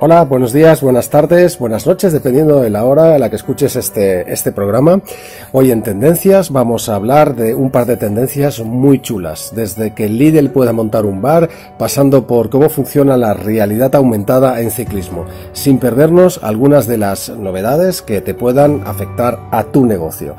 Hola, buenos días, buenas tardes, buenas noches, dependiendo de la hora en la que escuches este, este programa. Hoy en Tendencias vamos a hablar de un par de tendencias muy chulas, desde que Lidl pueda montar un bar, pasando por cómo funciona la realidad aumentada en ciclismo, sin perdernos algunas de las novedades que te puedan afectar a tu negocio.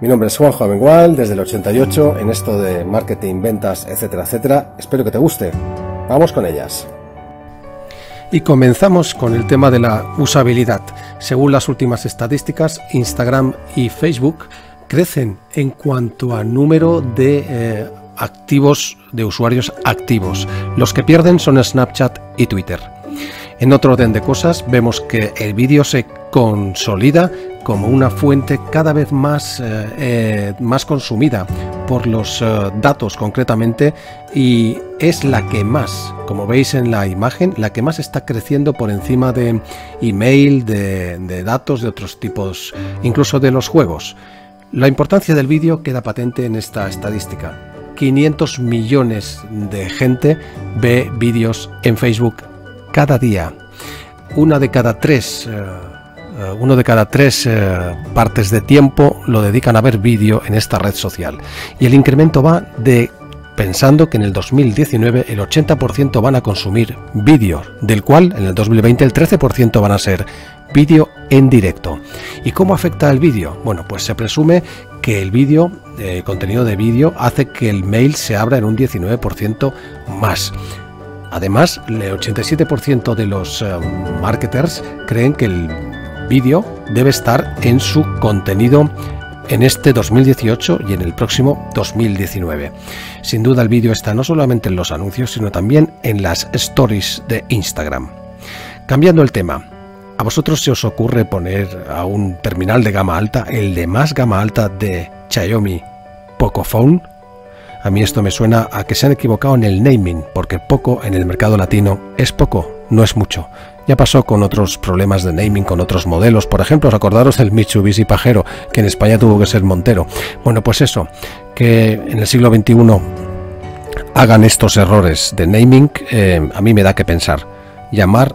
Mi nombre es Juanjo Amengual, desde el 88, en esto de marketing, ventas, etcétera, etcétera. Espero que te guste. Vamos con ellas. Y comenzamos con el tema de la usabilidad. Según las últimas estadísticas, Instagram y Facebook crecen en cuanto a número de eh, activos, de usuarios activos. Los que pierden son Snapchat y Twitter. En otro orden de cosas, vemos que el vídeo se consolida como una fuente cada vez más, eh, eh, más consumida por los eh, datos concretamente y es la que más, como veis en la imagen, la que más está creciendo por encima de email, de, datos de otros tipos, incluso de los juegos. La importancia del vídeo queda patente en esta estadística. 500 millones de gente ve vídeos en Facebook cada día. Una de cada tres uno de cada tres eh, partes de tiempo lo dedican a ver vídeo en esta red social. Y el incremento va de pensando que en el 2019 el 80% van a consumir vídeo, del cual en el 2020 el 13% van a ser vídeo en directo. ¿Y cómo afecta el vídeo? Bueno, pues se presume que el vídeo, el contenido de vídeo, hace que el mail se abra en un 19% más. Además, el 87% de los eh, marketers creen que el vídeo debe estar en su contenido en este 2018 y en el próximo 2019. Sin duda el vídeo está no solamente en los anuncios, sino también en las stories de Instagram. Cambiando el tema, ¿a vosotros se os ocurre poner a un terminal de gama alta, el de más gama alta de Xiaomi, Pocophone? A mí esto me suena a que se han equivocado en el naming, porque poco en el mercado latino es poco, no es mucho. Ya pasó con otros problemas de naming, con otros modelos. Por ejemplo, acordaros del Mitsubishi Pajero, que en España tuvo que ser Montero. Bueno, pues eso, que en el siglo XXI hagan estos errores de naming, eh, a mí me da que pensar. Llamar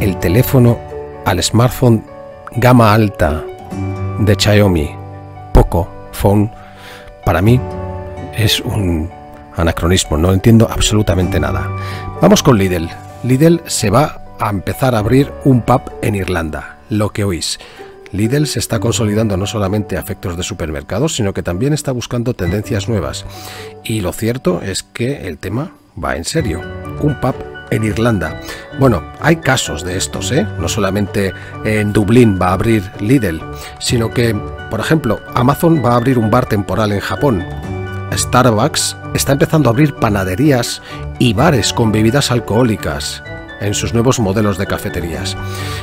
el teléfono al smartphone gama alta de Xiaomi, Poco Phone, para mí es un anacronismo, no entiendo absolutamente nada. Vamos con Lidl. Lidl se va a empezar a abrir un pub en Irlanda, lo que oís. Lidl se está consolidando no solamente a efectos de supermercados, sino que también está buscando tendencias nuevas. Y lo cierto es que el tema va en serio. Un pub en Irlanda. Bueno, hay casos de estos, ¿eh? No solamente en Dublín va a abrir Lidl, sino que, por ejemplo, Amazon va a abrir un bar temporal en Japón. Starbucks está empezando a abrir panaderías y bares con bebidas alcohólicas en sus nuevos modelos de cafeterías.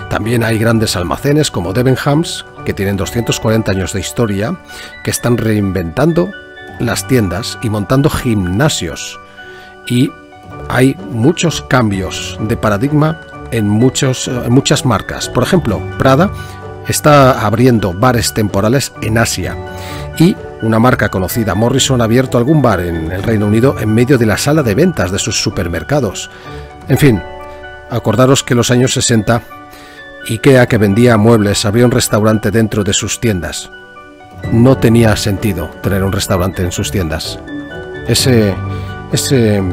También hay grandes almacenes como Debenhams, que tienen 240 años de historia, que están reinventando las tiendas y montando gimnasios. Y hay muchos cambios de paradigma en, muchos, en muchas marcas. Por ejemplo, Prada está abriendo bares temporales en Asia y una marca conocida, Morrison, ha abierto algún bar en el Reino Unido en medio de la sala de ventas de sus supermercados. En fin, Acordaros que en los años 60 IKEA que vendía muebles había un restaurante dentro de sus tiendas. No tenía sentido tener un restaurante en sus tiendas. Ese, ese,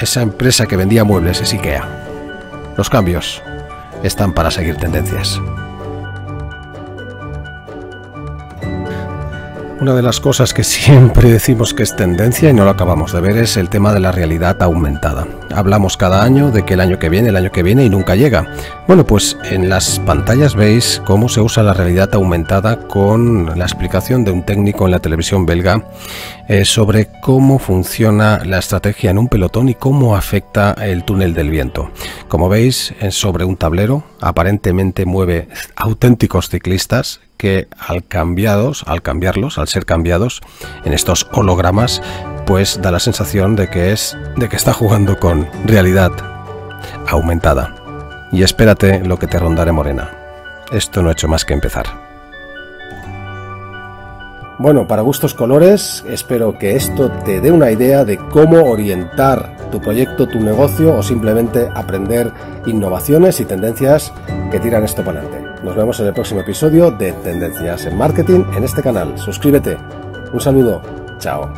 esa empresa que vendía muebles es IKEA. Los cambios están para seguir tendencias. Una de las cosas que siempre decimos que es tendencia y no lo acabamos de ver es el tema de la realidad aumentada. Hablamos cada año de que el año que viene, el año que viene y nunca llega. Bueno, pues en las pantallas veis cómo se usa la realidad aumentada con la explicación de un técnico en la televisión belga eh, sobre cómo funciona la estrategia en un pelotón y cómo afecta el túnel del viento. Como veis, sobre un tablero aparentemente mueve auténticos ciclistas que al cambiados, al cambiarlos, al ser cambiados en estos hologramas, pues da la sensación de que es de que está jugando con realidad aumentada. Y espérate lo que te rondaré morena. Esto no ha hecho más que empezar. Bueno, para gustos colores, espero que esto te dé una idea de cómo orientar tu proyecto, tu negocio o simplemente aprender innovaciones y tendencias que tiran esto para adelante. Nos vemos en el próximo episodio de Tendencias en Marketing en este canal. Suscríbete. Un saludo. Chao.